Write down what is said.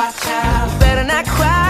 watch out. Better not cry.